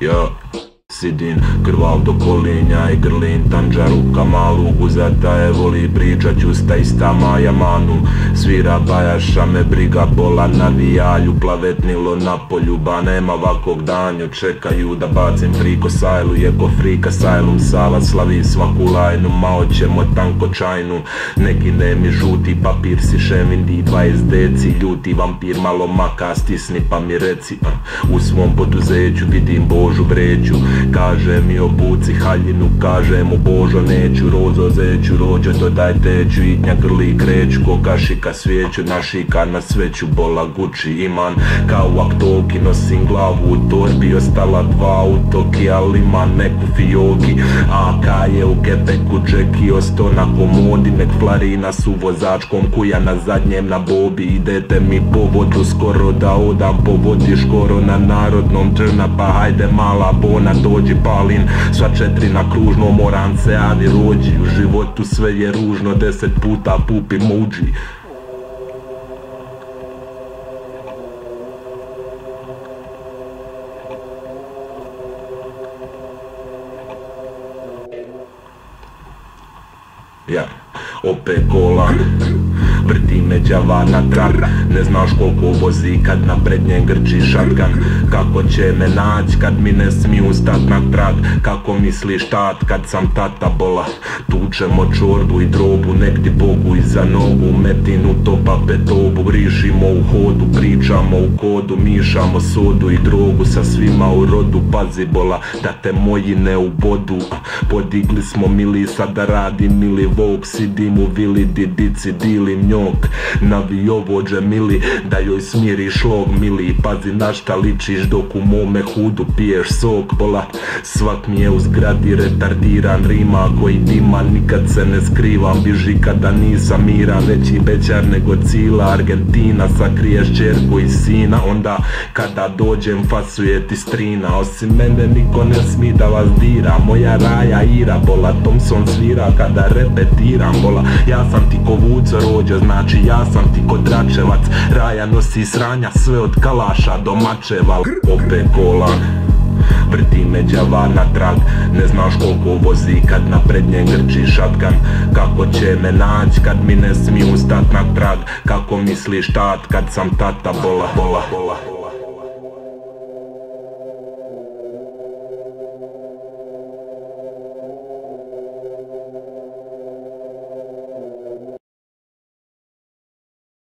Yeah. Interval do kolinja i grlin tanđa ruka malu Guzata je voli pričat usta ista maja manu. Svira bajaša me briga bola vijalju Plavetnilo na polju ba nema ovakvog danju. Čekaju da bacim friko sajlu Jeko frika sajlum sala slavi svaku lajnu Ma oćemo tanko čajnu. Neki ne mi žuti papir si ševindi 20 deci ljuti vampir malo maka stisni pa mi reci U svom poduzeću vidim Božu breću Kaže mi obuci haljinu Kaže mu Božo neću Rozo zeću rođo dodaj teću. Itnja grli kreću ko kašika svijeću Našika na sveću bola guči iman. Kao aktoki nosim glavu u torbi Ostala dva u toki ali ima neku fioki. AK je u kepeku džeki Osto na komodi nek flarina su vozačkom Kuja na zadnjem na bobi. Idete mi po vodu skoro da odam po vodi Škoro na narodnom trna pa hajde mala bona dođi palin. Sva četiri na kružno moram se ani rođi. U životu sve je ružno deset puta pupi muđi. Ja, opet kolan Vrti me djava na trak Ne znaš koliko vozi kad na prednjem grči šatkan. Kako će me nać kad mi ne smiju stat na trag? Kako misliš tat kad sam tata bola? Tučemo čorbu i drobu Nek ti Bogu iza nogu Metinu topa petobu Rišimo u hodu, pričamo u kodu Mišamo sodu i drogu. Sa svima u rodu, pazi bola Da te moji ne ubodu. Podigli smo mili, sada radi mili Vok, sidim u vili, didici, dilim njok Navijovođe mili, da joj smiriš log mili. Pazi na šta ličiš dok u mome hudu piješ sok. Bola, svak mi je u zgradi retardiran Rima koji dima, nikad se ne skrivam Biži kada nisam miran, veći bećar nego cila Argentina. Sakriješ čerku i sina, onda kada dođem fasuje ti strina. Osim mene niko ne smi da vas dira Moja raja ira, bola Thompson svira kada repetiram. Bola, ja sam ti ko vuco znači ja sam ti ko dračevac. Raja nosi sranja sve od kalaša do mačeva. Opet kola Vrti me djava na trag. Ne znaš koliko vozi kad na prednjem grči šatkan. Kako će me nać kad mi ne smiju stat na trag? Kako misliš tat kad sam tata bola bola bola